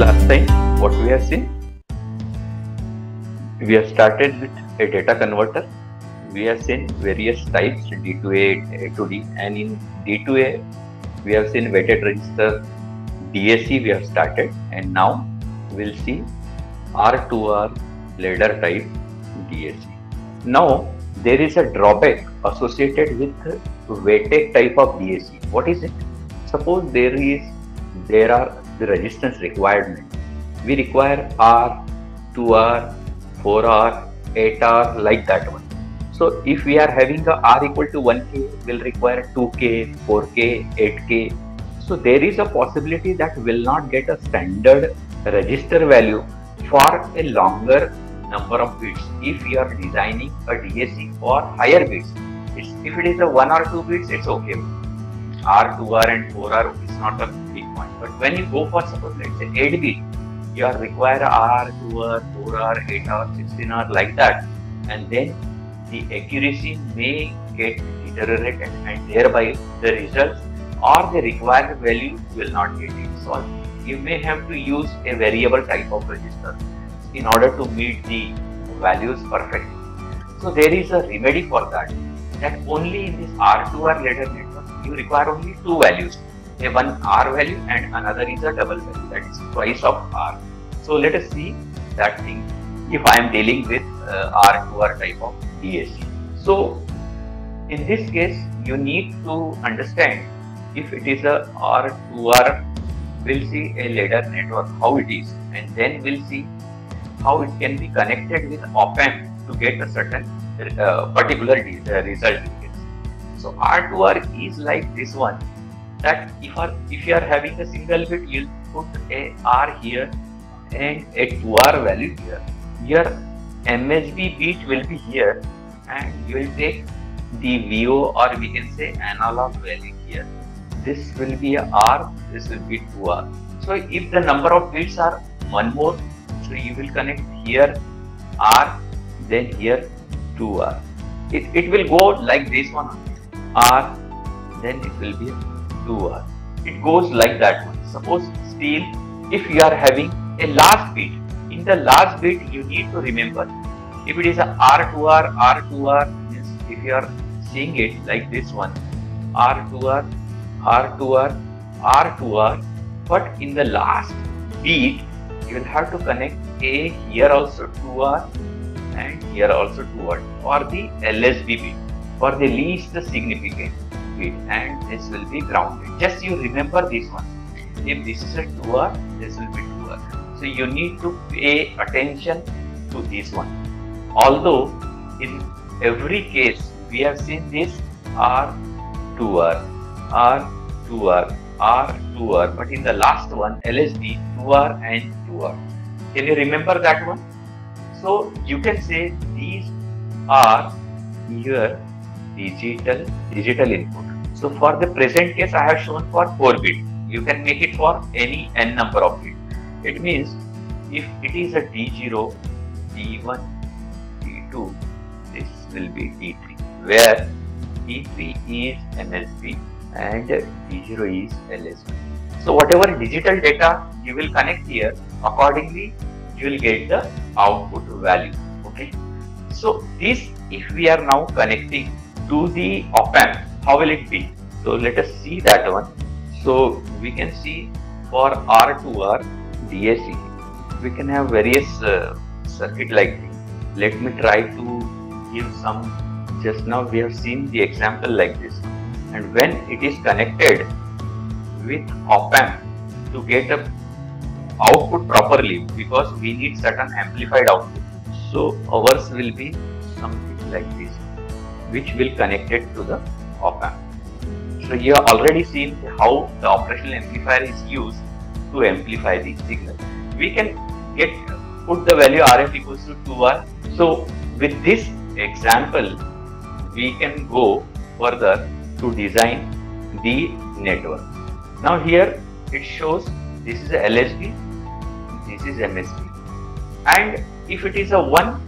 last time what we have seen? We have started with a data converter. We have seen various types d2a a to d and in d2a we have seen weighted register dac we have started and now we'll see r2r ladder type dac now there is a drawback associated with weighted type of dac what is it? Suppose there is there are the resistance requirement. We require R, 2R, 4R, 8R like that one. So if we are having a R equal to 1K, we'll require 2K, 4K, 8K. So there is a possibility that we'll not get a standard register value for a longer number of bits if we are designing a DAC for higher bits. It's, if it is a 1 or 2 bits, it's okay. R, 2R and 4R is not a point. But when you go for suppose let's say 8 bit, you are require R, 2R, 4R, 8R, 16R like that and then the accuracy may get deteriorated and thereby the results or the required value will not get solved. You may have to use a variable type of register in order to meet the values perfectly. So there is a remedy for that. That only in this R2R ladder network you require only two values a one R value and another is a double value that is twice of R. So let us see that thing if I am dealing with uh, R to R type of DAC. So in this case you need to understand if it is a R to R we'll see a ladder network how it is and then we'll see how it can be connected with op-amp to get a certain uh, particular uh, result. So R2R is like this one that if, are, if you are having a single bit, you'll put a R here and a 2R value here. Your MSB bit will be here and you will take the VO or we can say analog value here. This will be a R, this will be 2R. So if the number of bits are one more, so you will connect here R, then here 2R. It, it will go like this one R, then it will be 2R. It goes like that one. Suppose still if you are having a last bit, in the last bit you need to remember if it is a R2R, R2R means if you are seeing it like this one R2R, R2R, R2R but in the last bit you will have to connect A here also 2R and here also 2R for the LSB bit for the least significant and this will be grounded. Just you remember this one. If this is a 2R, this will be 2R. So you need to pay attention to this one. Although in every case we have seen this R 2R, R 2R, R 2R, but in the last one lsd 2R and 2R. Can you remember that one? So you can say these are your digital digital input so for the present case, I have shown for 4 bit. You can make it for any n number of bit. It means if it is a D0, D1, D2, this will be D3, where D3 is MSB and D0 is LSB. So whatever digital data you will connect here, accordingly you will get the output value. Okay. So this if we are now connecting to the op-amp how will it be? So let us see that one. So we can see for R2R DAC, we can have various uh, circuit like this. Let me try to give some, just now we have seen the example like this. And when it is connected with op-amp to get a output properly because we need certain amplified output. So ours will be something like this which will connect it to the op-amp. So you have already seen how the operational amplifier is used to amplify the signal. We can get put the value RF equals to 2R. So with this example, we can go further to design the network. Now here it shows this is a LSB, this is MSB. And if it is a 1,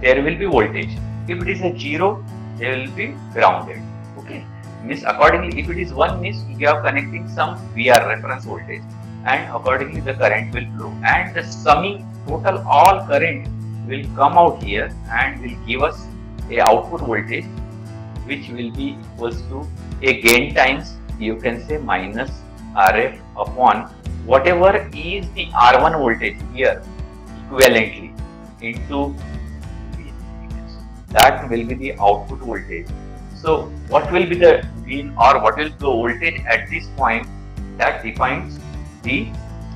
there will be voltage. If it is a 0, they will be grounded. Okay? Means accordingly if it is one means you are connecting some VR reference voltage and accordingly the current will flow. And the summing total all current will come out here and will give us a output voltage which will be equals to a gain times you can say minus RF upon whatever is the R1 voltage here equivalently into that will be the output voltage. So what will be the gain or what is the voltage at this point that defines the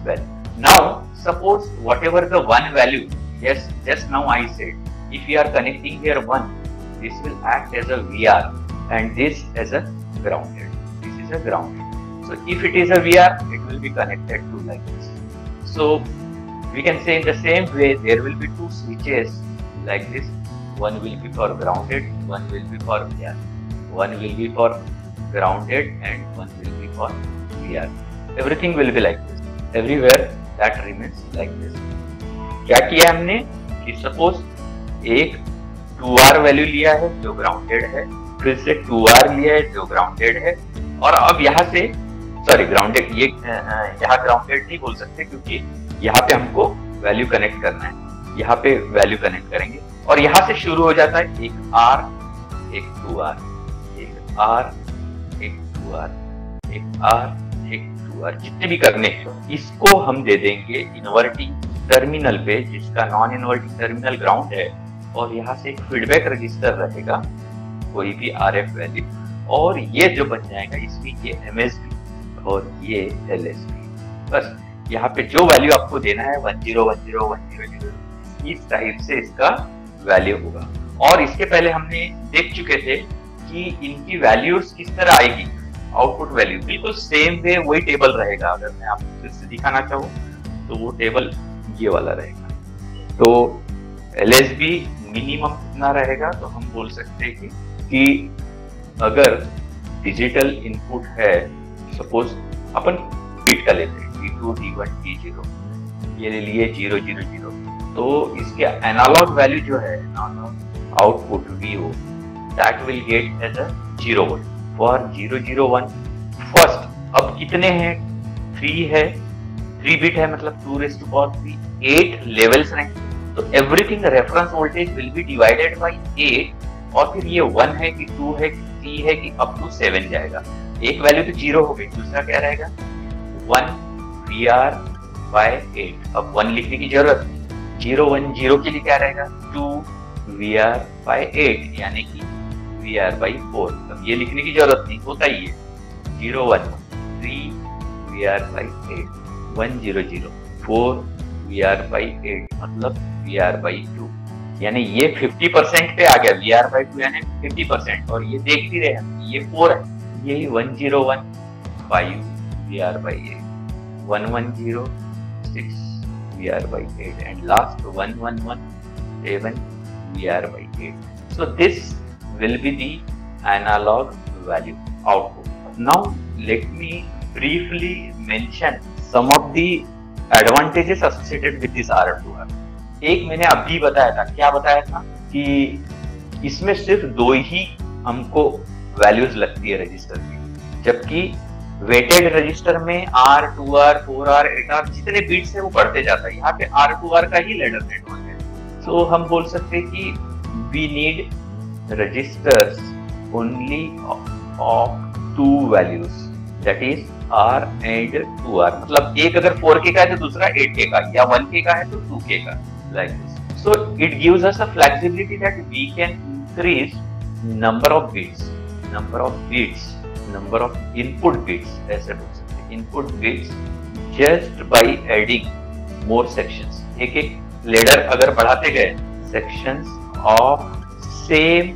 value. Now suppose whatever the one value, yes just now I said if we are connecting here one, this will act as a VR and this as a grounded. This is a grounded. So if it is a VR, it will be connected to like this. So we can say in the same way there will be two switches like this one will be for grounded one will be for VR one will be for grounded and one will be for VR everything will be like this everywhere that remains like this क्या किया हमने कि suppose एक 2r value लिया है जो grounded है फिर से 2r लिया है जो ग्राउंडेड है और अब यहाँ से सॉरी ग्राउंडेड ये यहाँ ग्राउंडेड नहीं बोल सकते क्योंकि यहाँ पे हमको वैल्यू कनेक्ट करना है यहाँ पे वैल्यू कनेक्ट करेंगे और यहाँ से शुरू हो जाता है एक आर, एक टू आर, एक आर, एक टू आर, एक आर, एक टू आर, जितने भी करने हैं। इसको हम दे देंगे इन्वर्टिंग टर्मिनल पे, जिसका नॉन इन्वर्टिंग टर्मिनल ग्राउंड है, और यहाँ से फीडबैक रजिस्टर रहेगा, कोई भी आर एफ़ वैल्यू और ये जो बन जाएगा, इसमें ये एम एस बी और ये एल एस बी बस, यहाँ पे जो वैल्यू आपको देना है one zero one zero one zero zero इस टाइप से इसका वैल्यू होगा। और इसके पहले हमने देख चुके थे कि इनकी वैल्यूज़ किस तरह आएगी। आउटपुट वैल्यू बिल्कुल सेम वे वही टेबल रहेगा अगर मैं आपको फिर से दिखाना चाहूँ तो वो टेबल ये वाला रहेगा। तो एल एस बी मिनिमम कितना रहेगा तो हम बोल सकते हैं कि, कि अगर डिजिटल इनपुट है सपोज़ अपन बीट का लेते हैं D two D one D zero ये ले लिए ज़ीरो ज़ीरो ज़ीरो तो इसके एनालॉग वैल्यू जो है output V O that will get as a zero volt for zero zero one first अब कितने हैं? थ्री है। थ्री बिट है मतलब two raise to power three eight levels रहेंगे तो everything reference voltage will be divided by eight और फिर ये वन है कि टू है कि थ्री है कि अप टू सेवन जाएगा। एक वैल्यू तो ज़ीरो हो गई, दूसरा क्या रहेगा? One V R by eight अब वन लिखने की ज़रूरत? नहीं ज़ीरो वन ज़ीरो के लिए क्या रहेगा? Two V R by eight यानी कि वी आर बाई फोर अब ये लिखने की ज़रूरत नहीं होता ही है zero one three V R by eight one zero zero four V R by eight मतलब वी आर बाई टू यानी ये 50 परसेंट पे आ गया वी आर बाई टू यानी 50 परसेंट और ये देख भी रहे ये फोर है, यही one zero one five V R by eight one one zero six VR by 8 and last 1117 VR by 8. So this will be the analog value output. Now let me briefly mention some of the advantages associated with this R2R. एक मैंने अभी बताया था क्या बताया था कि इसमें सिर्फ़ दो ही हमको वैल्यूज़ लगती है रजिस्टर की जबकि वेटेड रजिस्टर में R two R four R eight R जितने बीट्स है वो बढ़ते जाता है। यहाँ पे आर टू आर का ही लेडर नेटवर्क है। सो so, हम बोल सकते हैं कि we need registers only of two values that is R and two R मतलब एक अगर फोर के का है तो दूसरा एट के का या वन के का है तो टू के का like so it gives us a flexibility that we can increase number of bits number of bits number of input bits ऐसे बोल सकते input bits just by adding more sections एक एक लेडर अगर बढ़ाते गए, sections of same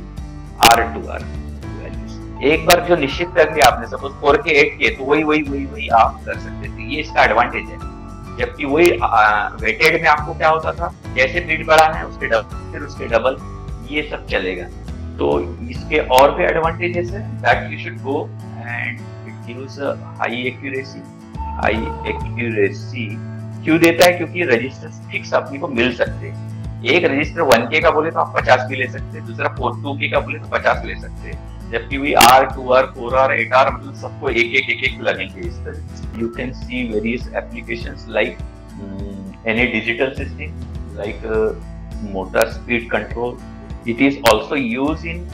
R to R एक बार जो निश्चित कर लिया आपने सपोज़ फोर के एट के तो वही वही वही वही आप कर सकते थे। ये इसका एडवांटेज है। जबकि वही वेटेड में आपको क्या होता था? जैसे बीट बढ़ाना है, उसके डबल फिर उसके डबल ये सब चलेगा। तो इसके और भी एडवांटेजेस है। That you should go and it gives high accuracy high accuracy क्यों देता है? क्योंकि रजिस्टर फिक्स अपने को मिल सकते हैं। एक रजिस्टर वन के का बोले तो आप पचास भी ले सकते हैं। दूसरा फोर टू के का बोले तो पचास ले सकते हैं। जबकि भी R two R four R eight R मतलब सबको एक एक एक एक लगेंगे इस तरह। You can see various application like any digital system like motor speed control it is also use in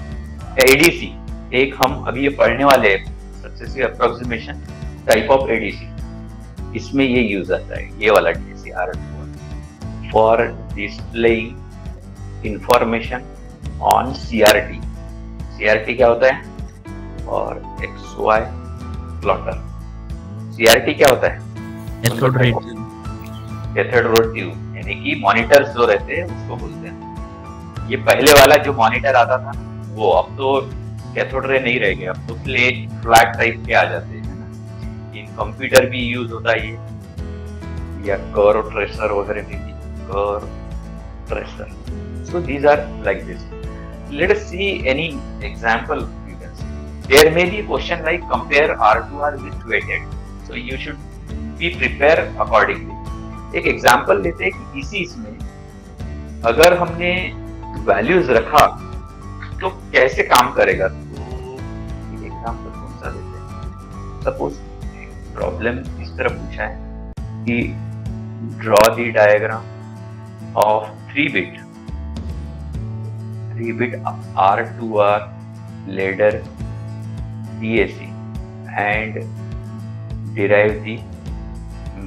ADC एक हम अभी ये पढ़ने वाले हैं। Successive approximation type of ADC इसमें ये यूज़ आता है ये वाला DC are for displaying information on CRT CRT क्या होता है? और एक्स वाई प्लॉटर सीआरटी क्या होता है? कैथोड रे ट्यूब यानी कि मॉनिटर्स जो रहते हैं उसको बोलते हैं। ये पहले वाला जो मॉनिटर आता था वो अब तो कैथोड नहीं रह गया अब तो प्लेट फ्लैट टाइप के आ जाते हैं इन कंप्यूटर भी यूज़ होता है ये या कर्व ट्रेसर वगैरह में भी curve tracer so these are like this let us see any example you can see. There may be a question like, compare R2R with weighted. So, you should be prepared accordingly. एक example लेते हैं कि इसी इसमें अगर हमने values रखा तो कैसे काम करेगा सपोज़ प्रॉब्लम इस तरह पूछा है कि draw the diagram of three bit three bit R two R ladder D S C and derive the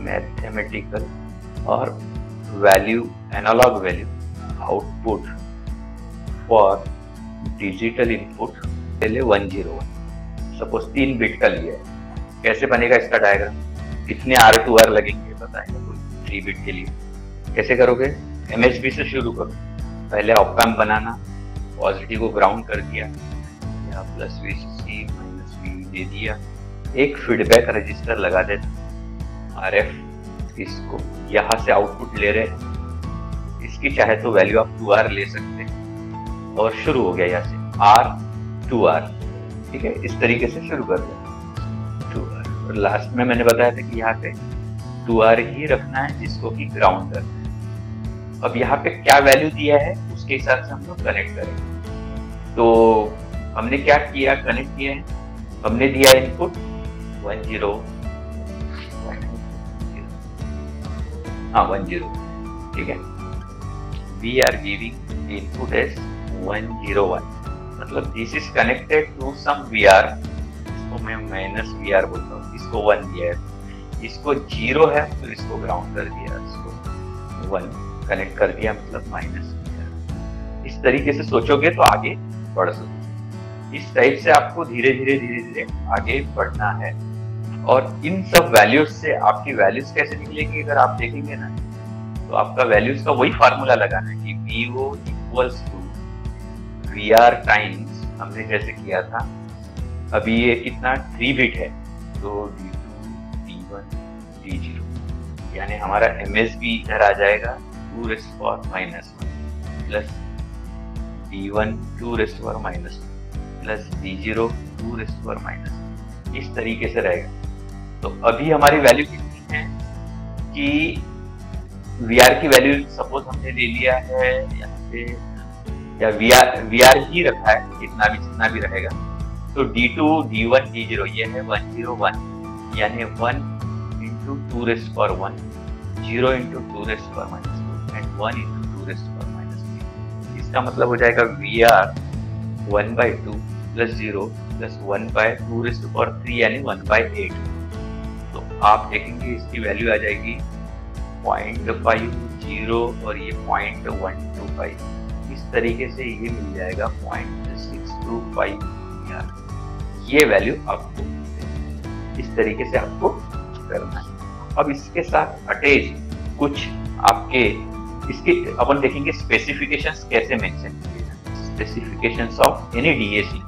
mathematical और value analog value output for digital input पहले वन ज़ीरो वन सपोज़ तीन bit का लिया। है कैसे बनेगा इसका diagram कितने आर टू आर लगेंगे, बताएँगे कोई थ्री बिट के लिए। कैसे करोगे? एमएसबी से शुरू करो। पहले ऑपैम्प बनाना पॉजिटिव को ग्राउंड कर दिया। या plus V C minus V दे दिया। एक फीडबैक रजिस्टर लगा देना आर एफ़ इसको यहाँ से आउटपुट ले रहे इसकी चाहे तो वैल्यू आप टू आर ले सकते हैं। और शुरू हो गया यहाँ से। आर टू आर ठीक है? इस तरीके से शुरू कर दिया। और लास्ट में मैंने बताया था कि यहाँ पे टू आर ही रखना है जिसको कि ग्राउंड करना है। अब यहाँ पे क्या वैल्यू दिया है, उसके हिसाब से हम लोग कनेक्ट करेंगे। तो हमने क्या किया कनेक्ट किया है? हमने दिया इनपुट वन ज़ीरो हाँ वन ज़ीरो ठीक है? We are giving input as one zero one मतलब this is connected to some V R इसको मैं माइनस वी आर बोलता हूँ। इसको वन दिया है। इसको ज़ीरो है तो इसको ग्राउंड कर दिया इसको वन कनेक्ट कर दिया मतलब माइनस इस तरीके से सोचोगे तो आगे बढ़ सकते इस टाइप से आपको धीरे धीरे धीरे धीरे आगे बढ़ना है। और इन सब वैल्यूज़ से आपकी वैल्यूज़ कैसे निकलेगी अगर आप देखेंगे ना तो आपका वैल्यूज़ का वही फार्मूला लगाना है कि V O equals to V R times हमने जैसे किया था, अभी ये कितना थ्री बिट है। तो D two D one D zero यानी हमारा एम एस बी इधर आ जाएगा two raise for minus one plus d1 2 raised power minus plus d0 2 raised power minus इस तरीके से रहेगा तो अभी हमारी वैल्यू कितनी है कि वी आर की वैल्यू सपोज़ हमने ले लिया है यहाँ पे या वी आर वी आर ही रखा है कितना भी जितना भी रहेगा तो D two D one D zero ये है वन ज़ीरो वन यानी पर पर पर इसका मतलब हो जाएगा V R one by two plus zero plus one by two raised power three यानी वन बाय एट तो आप देखेंगे इसकी वैल्यू आ जाएगी पॉइंट फाइव ज़ीरो और ये पॉइंट वन टू फाइव इस तरीके से ये मिल जाएगा पॉइंट सिक्स टू फाइव ये वैल्यू आपको इस तरीके से आपको करना है। अब इसके साथ अटैच कुछ आपके, इसके अपन देखेंगे स्पेसिफिकेशंस कैसे mention specifications of any DAC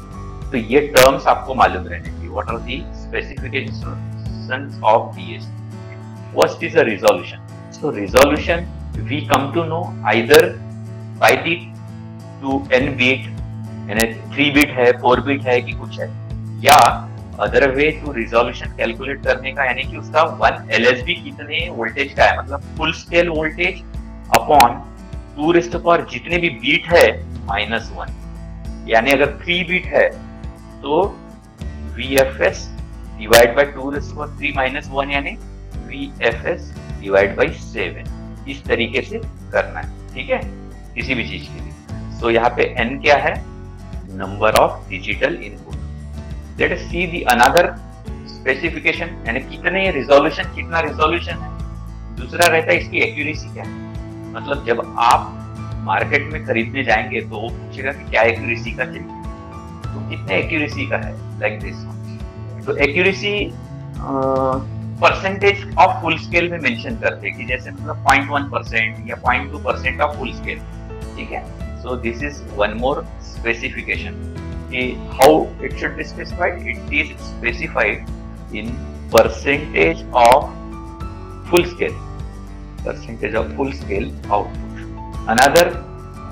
तो ये टर्म्स आपको मालूम रहने चाहिए what are the specifications of DAC first is a resolution so resolution we come to know either by the two N bit यानी थ्री बीट है four bit है कि कुछ है। या other way to resolution calculate करने का यानी कि उसका वन एलएसबी कितने वोल्टेज का है? मतलब full scale voltage upon two raised पर जितने भी बीट है माइनस वन यानी अगर थ्री बीट है तो V F S divide by two three minus one यानी V F S divide by seven इस तरीके से करना है ठीक है? किसी भी चीज़ के लिए। तो so, यहाँ पे एन क्या है? Number of digital input let us see the another specification यानी कितने रिजोल्यूशन कितना रिजोल्यूशन है? दूसरा रहता है इसकी एक्यूरेसी क्या है? मतलब जब आप मार्केट में खरीदने जाएँगे तो वो पूछेगा कि क्या एक्यूरेसी का चाहिए। तो कितने एक्यूरेसी का है? लाइक दिस तो accuracy percentage of full scale में मेंशन करते हैं कि जैसे मतलब पॉइंट वन परसेंट या point two percent of full scale ठीक है? So this is one more specification how it should be specified it is specified in percentage of full scale percentage of full scale output another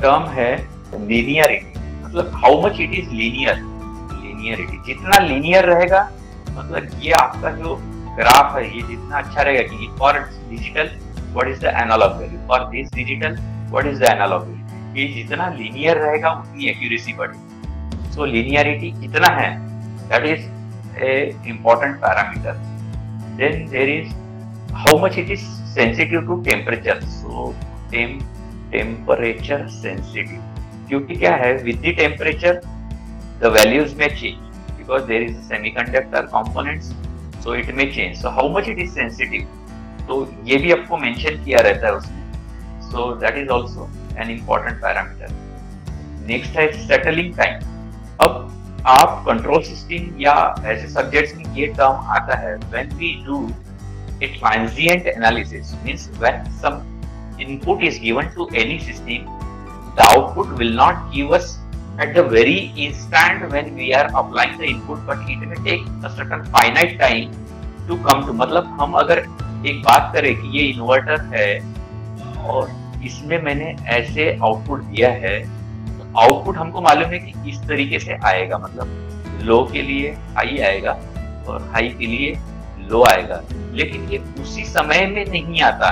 term है linearity मतलब how much it is linear linearity जितना linear रहेगा मतलब ये आपका जो graph है ये जितना अच्छा रहेगा कि for digital what is the analog value for this digital what is the analog value ये जितना linear रहेगा उतनी accuracy बढ़ेगी सो लीनियरिटी कितना है that is a important parameter then there is how much it is sensitive to temperature so temperature sensitive क्योंकि क्या है with the temperature the values में change because there is semiconductor component so it में change so how much it is sensitive तो ये भी आपको mention किया रहता है उसमें। So that is also an important parameter next है सेटलिंग टाइम आप कंट्रोल सिस्टम या ऐसे सब्जेक्ट्स में ये टर्म आता है when we do a transient analysis means when some input is given to any system the output will not give us at the very instant when we are applying the input but it may take a certain finite time to come to मतलब हम अगर एक बात करें कि ये inverter है और इसमें मैंने ऐसे आउटपुट दिया है आउटपुट हमको मालूम है कि इस तरीके से आएगा मतलब लो के लिए हाई आएगा और हाई के लिए लो आएगा। लेकिन ये उसी समय में नहीं आता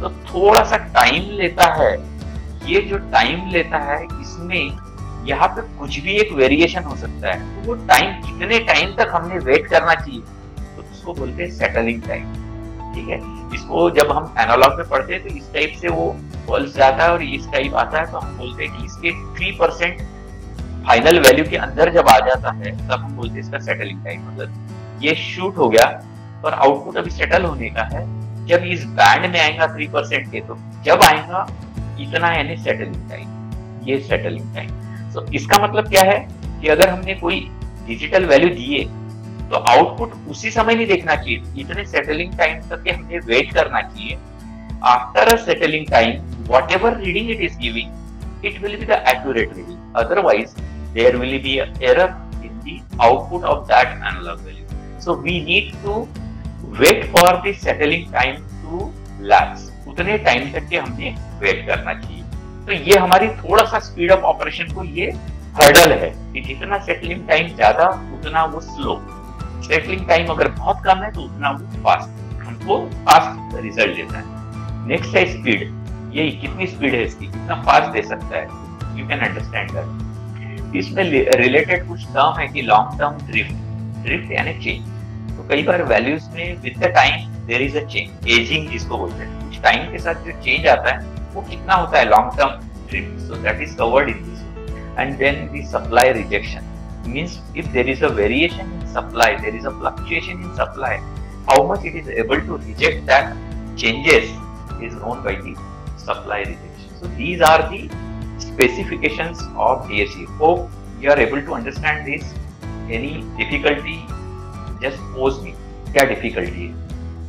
तो थोड़ा सा टाइम लेता है। ये जो टाइम लेता है, इसमें यहाँ पे कुछ भी एक वेरिएशन हो सकता है। तो वो टाइम कितने टाइम तक हमने वेट करना चाहिए? तो उसको बोलते हैं सेटलिंग टाइम ठीक है? इसको जब हम एनालॉग में पढ़ते हैं तो इस टाइप से वो पल्स जाता है और इस टाइप आता है तो हम बोलते हैं कि इसके थ्री परसेंट फाइनल वैल्यू के अंदर जब आ जाता है, तब हम बोलते हैं इसका सेटलिंग टाइम मतलब ये शूट हो गया और आउटपुट अभी सेटल होने का है। जब इस बैंड में आएगा थ्री परसेंट के तो जब आएगा, इतना यानी सेटलिंग टाइम ये सेटलिंग टाइम तो इसका मतलब क्या है कि अगर हमने कोई डिजिटल वैल्यू दिए तो आउटपुट उसी समय नहीं देखना चाहिए। इतने सेटलिंग टाइम तक के हमने वेट करना चाहिए। After a settling time whatever reading it is giving it will be the accurate reading otherwise there will be error in the output of that analog value so we need to wait for the settling time to lapse उतने time तक के हमने wait करना चाहिए। तो ये हमारी थोड़ा सा स्पीड ऑफ़ ऑपरेशन को ये हर्डल है कि जितना सेटलिंग टाइम ज़्यादा, उतना वो स्लो सेटलिंग टाइम अगर बहुत कम है तो उतना वो फास्ट हमको फास्ट रिज़ल्ट देता है। नेक्स्ट है स्पीड ये कितनी स्पीड है इसकी, कितना फास्ट दे सकता है यू कैन अंडरस्टैंड दैट इसमें रिलेटेड कुछ टर्म है कि लॉन्ग टर्म ड्रिफ्ट ड्रिफ्ट यानी चेंज तो कई बार वैल्यूज़ में with the time there is a change ageing जिसको बोलते हैं. कुछ टाइम के साथ जो चेंज आता है, वो कितना होता है long term drift so that is covered in this and then the supply rejection means if there is a variation in supply, there is a fluctuation in supply, how much it is able to reject that changes is known by the supply rejection so, these are the specifications of DSC hope you are able to understand this. Any difficulty just pose me क्या difficulty है?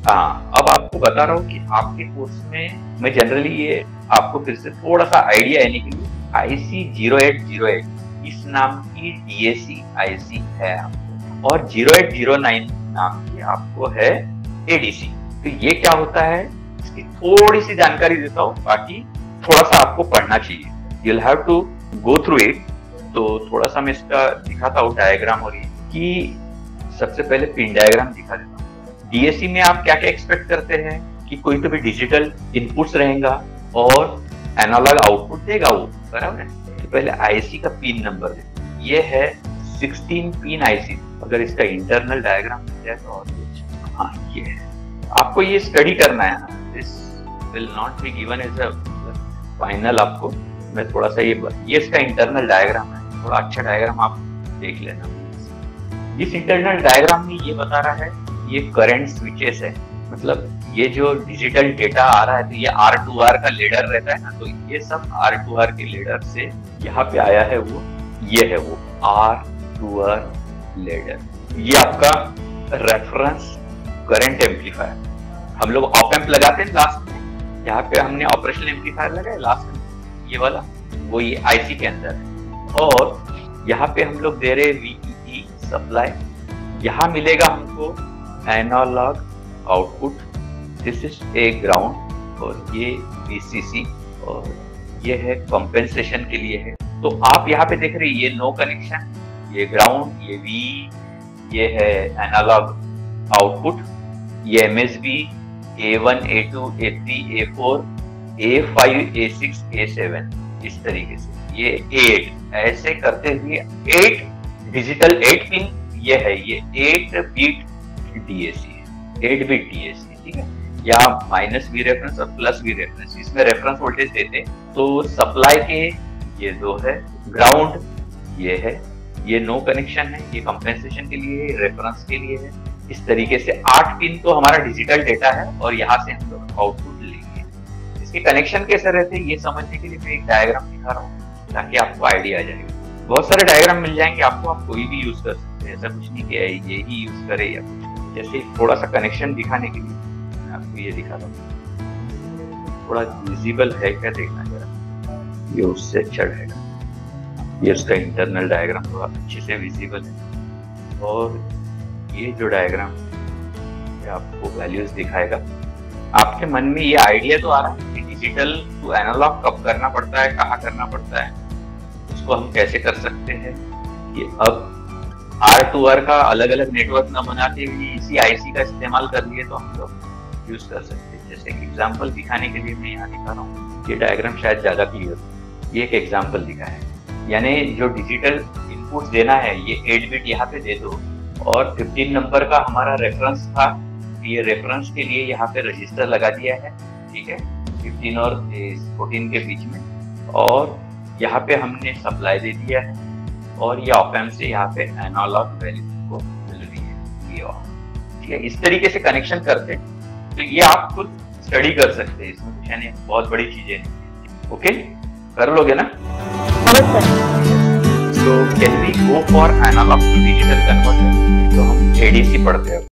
हाँ अब आपको बता रहा हूँ कि आपके कोर्स में मैं जनरली ये आपको फिर से थोड़ा सा आइडिया आने के लिए I C zero eight zero eight इस नाम की डीएसी आईसी है आपको। और ज़ीरो एट ज़ीरो नाइन नाम की आपको है एडीसी तो ये क्या होता है? इसकी थोड़ी सी जानकारी देता हूँ, बाकी थोड़ा सा आपको पढ़ना चाहिए। You'll have to go through it तो थोड़ा सा मैं इसका दिखाता हूँ डायग्राम और कि सबसे पहले पिन डायग्राम दिखा देता हूँ। डीएससी में आप क्या क्या एक्सपेक्ट करते हैं कि कोई तो भी डिजिटल इनपुट्स रहेगा और एनालॉग आउटपुट देगा वो, बराबर है? तो पहले आईसी का पिन नंबर ये है 16 पिन आईसी अगर इसका इंटरनल डायग्राम मिल जाए तो और हाँ ये है। आपको ये स्टडी करना है ना। This will not be given as a final आपको। मैं थोड़ा सा ये ये इसका इंटरनल डायग्राम है। थोड़ा अच्छा डायग्राम आप देख लेना। इस इंटरनल डायग्राम में ये बता रहा है ये करंट स्विचेस है। मतलब ये जो डिजिटल डेटा आ रहा है तो ये आर टू आर का लीडर रहता है ना तो ये सब आर टू आर के लीडर से यहाँ पे आया है वो, ये है वो आर टू आर लीडर ये आपका रेफरेंस करंट एम्पलीफायर हम लोग ऑप एम्प लगाते हैं लास्ट में। यहाँ पे हमने ऑपरेशनल एम्पलीफायर लगाया लास्ट में। ये वाला, वो ये आईसी के अंदर है। और यहाँ पे हम लोग दे रहे वीई सप्लाई यहाँ मिलेगा हमको analog output this is a ground और ये वीसीसी और ये है कॉम्पेंसेशन के लिए है। तो आप यहाँ पे देख रहे हैं, ये नो कनेक्शन ये ग्राउंड ये वी ये है एनालॉग आउटपुट ये M S B A one A two A three A four A five A six A seven इस तरीके से। ये एट ऐसे करते हुए एट डिजिटल एट पिन ये है, ये eight bit DAC eight bit DSC ठीक है? या माइनस भी रेफरेंस और प्लस भी रेफरेंस इसमें रेफरेंस वोल्टेज देते तो सप्लाई के, ये दो है ग्राउंड ये है, ये नो कनेक्शन है, ये कंपेंसेशन के लिए रेफरेंस के लिए है। इस तरीके से आठ पिन तो हमारा डिजिटल डेटा है और यहाँ से हम लोग आउटपुट लेंगे। इसके कनेक्शन कैसे रहते हैं, ये समझने के लिए मैं एक डायग्राम दिखा रहा हूँ, ताकि आपको आइडिया आ जाएगा बहुत सारे डायग्राम मिल जाएँगे, आपको आप कोई भी यूज़ कर सकते हैं, ऐसा कुछ नहीं किया है ये ही यूज़ करे या कुछ। जैसे थोड़ा सा कनेक्शन दिखाने के लिए मैं आपको ये दिखा रहा हूँ। थोड़ा विजिबल है क्या देखना जरा ये उससे अच्छा रहेगा। ये उसका इंटरनल डायग्राम थोड़ा अच्छे से विजिबल है। और ये जो डायग्राम ये आपको वैल्यूज़ दिखाएगा। आपके मन में ये आइडिया तो आ रहा है कि डिजिटल टू एनालॉग कब करना पड़ता है, कहाँ करना पड़ता है? उसको हम कैसे कर सकते हैं? ये अब आर टू आर का अलग अलग नेटवर्क न बना के भी इसी आईसी का इस्तेमाल कर लिए तो हम लोग यूज़ कर सकते हैं। जैसे एक एग्ज़ाम्पल दिखाने के लिए मैं यहाँ दिखा रहा हूँ। ये डायग्राम शायद ज़्यादा क्लियर ये एक एग्ज़ाम्पल दिखा है। यानी जो डिजिटल इनपुट देना है, ये एट बिट यहाँ पे दे दो। और 15 नंबर का हमारा रेफरेंस था। ये रेफरेंस के लिए यहाँ पे रजिस्टर लगा दिया है, ठीक है? 15 और 14 के बीच में। और यहाँ पे हमने सप्लाई दे दिया है और ये ऑपएम से यहाँ पे एनालॉग वैल्यू को मिल रही है, ये ठीक है? इस तरीके से कनेक्शन करते तो ये आप खुद स्टडी कर सकते हैं। इसमें कुछ बहुत बड़ी चीज़ें ओके कर लोगे ना? तो can we go for analog to digital conversion तो हम एडीसी पढ़ते हैं।